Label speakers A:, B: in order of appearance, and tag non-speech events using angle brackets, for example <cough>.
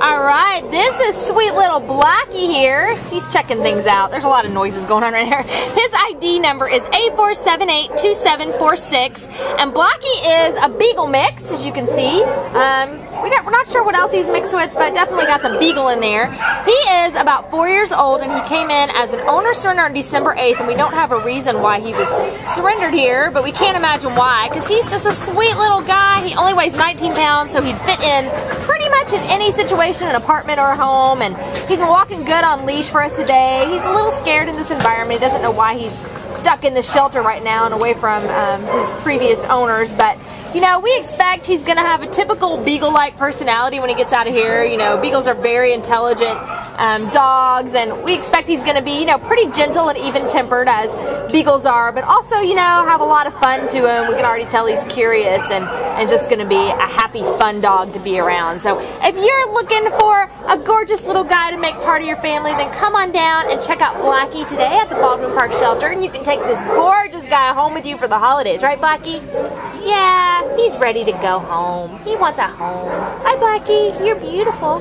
A: All right, this is sweet little Blackie here. He's checking things out. There's a lot of noises going on right here. <laughs> His ID number is A4782746, and Blackie is a Beagle mix, as you can see. Um, we are not sure what else he's mixed with, but definitely got some Beagle in there. He is about four years old, and he came in as an owner surrender on December 8th, and we don't have a reason why he was surrendered here, but we can't imagine why, because he's just a sweet little guy. He only weighs 19 pounds, so he'd fit in pretty much in any situation, an apartment or a home, and he's been walking good on leash for us today. He's a little scared in this environment. He doesn't know why he's stuck in the shelter right now and away from um, his previous owners, but you know, we expect he's going to have a typical beagle-like personality when he gets out of here. You know, beagles are very intelligent um, dogs, and we expect he's going to be, you know, pretty gentle and even-tempered as beagles are, but also, you know, have a lot of fun to him. We can already tell he's curious and, and just going to be a happy, fun dog to be around. So if you're looking for a gorgeous little guy to make part of your family, then come on down and check out Blackie today at the Baldwin Park Shelter, and you can take this gorgeous guy home with you for the holidays, right, Blackie? Yeah, he's ready to go home. He wants a home. Hi, Blackie. You're beautiful.